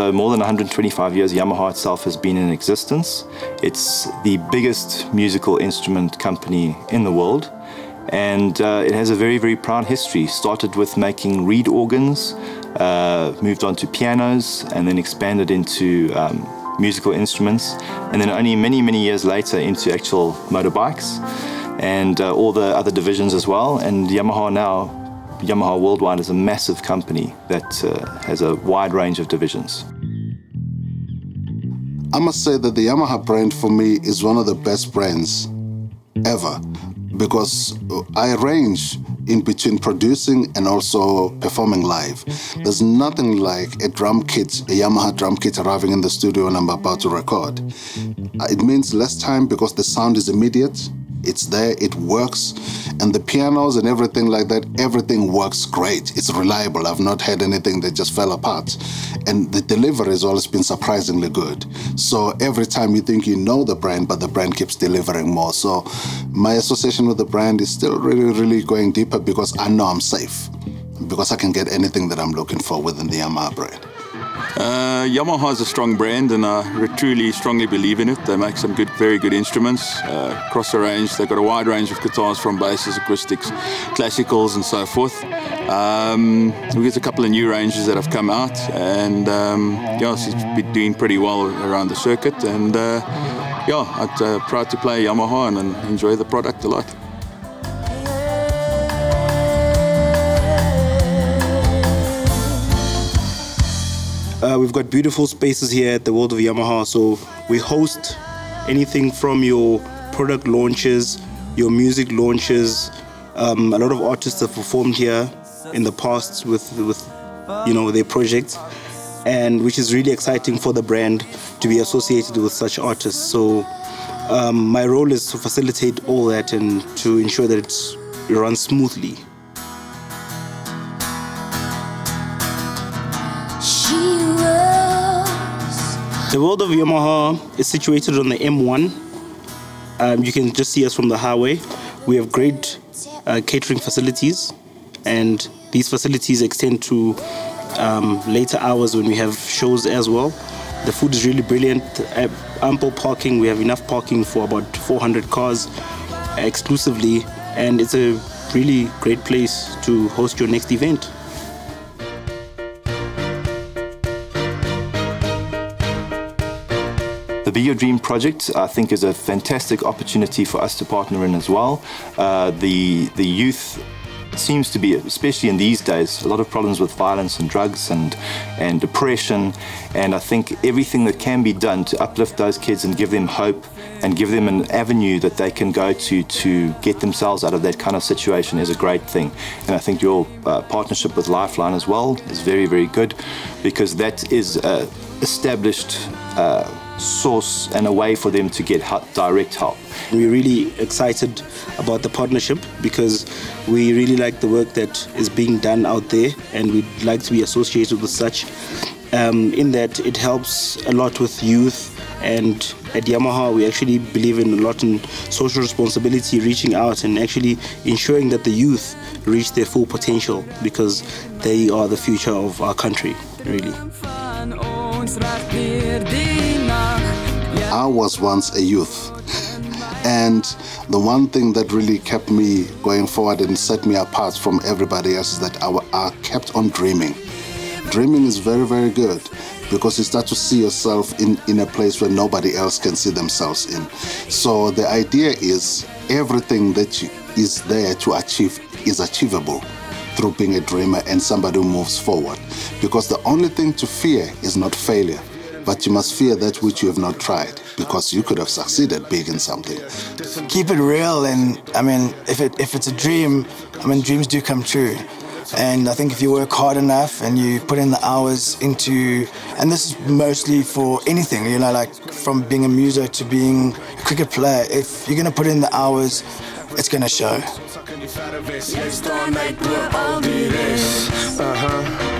So more than 125 years, Yamaha itself has been in existence. It's the biggest musical instrument company in the world and uh, it has a very, very proud history. Started with making reed organs, uh, moved on to pianos, and then expanded into um, musical instruments, and then only many, many years later into actual motorbikes and uh, all the other divisions as well. And Yamaha now, Yamaha Worldwide is a massive company that uh, has a wide range of divisions. I must say that the Yamaha brand for me is one of the best brands ever because I range in between producing and also performing live. There's nothing like a drum kit, a Yamaha drum kit arriving in the studio and I'm about to record. It means less time because the sound is immediate it's there, it works, and the pianos and everything like that, everything works great. It's reliable. I've not had anything that just fell apart. And the delivery has always been surprisingly good. So every time you think you know the brand, but the brand keeps delivering more. So my association with the brand is still really, really going deeper because I know I'm safe, because I can get anything that I'm looking for within the Yamaha brand. Uh, Yamaha is a strong brand and I truly strongly believe in it. They make some good, very good instruments uh, across the range. They've got a wide range of guitars from basses, acoustics, classicals and so forth. Um, we get a couple of new ranges that have come out and um, yeah, it's been doing pretty well around the circuit and uh, yeah, I'm uh, proud to play Yamaha and, and enjoy the product a lot. Uh, we've got beautiful spaces here at the World of Yamaha. So we host anything from your product launches, your music launches. Um, a lot of artists have performed here in the past with with you know their projects, and which is really exciting for the brand to be associated with such artists. So um, my role is to facilitate all that and to ensure that it runs smoothly. The world of Yamaha is situated on the M1. Um, you can just see us from the highway. We have great uh, catering facilities, and these facilities extend to um, later hours when we have shows as well. The food is really brilliant. Uh, ample parking. We have enough parking for about 400 cars exclusively, and it's a really great place to host your next event. The Be Your Dream project, I think, is a fantastic opportunity for us to partner in as well. Uh, the, the youth seems to be, especially in these days, a lot of problems with violence and drugs and, and depression. And I think everything that can be done to uplift those kids and give them hope and give them an avenue that they can go to to get themselves out of that kind of situation is a great thing. And I think your uh, partnership with Lifeline as well is very, very good because that is uh, established. Uh, source and a way for them to get direct help. We're really excited about the partnership because we really like the work that is being done out there and we'd like to be associated with such. Um, in that it helps a lot with youth and at Yamaha we actually believe in a lot in social responsibility reaching out and actually ensuring that the youth reach their full potential because they are the future of our country really I was once a youth. And the one thing that really kept me going forward and set me apart from everybody else is that I, I kept on dreaming. Dreaming is very, very good because you start to see yourself in, in a place where nobody else can see themselves in. So the idea is everything that is there to achieve is achievable through being a dreamer and somebody who moves forward. Because the only thing to fear is not failure, but you must fear that which you have not tried because you could have succeeded big in something. Keep it real, and I mean, if it if it's a dream, I mean, dreams do come true. And I think if you work hard enough and you put in the hours into, and this is mostly for anything, you know, like from being a muser to being a cricket player, if you're gonna put in the hours, it's gonna show. Uh-huh.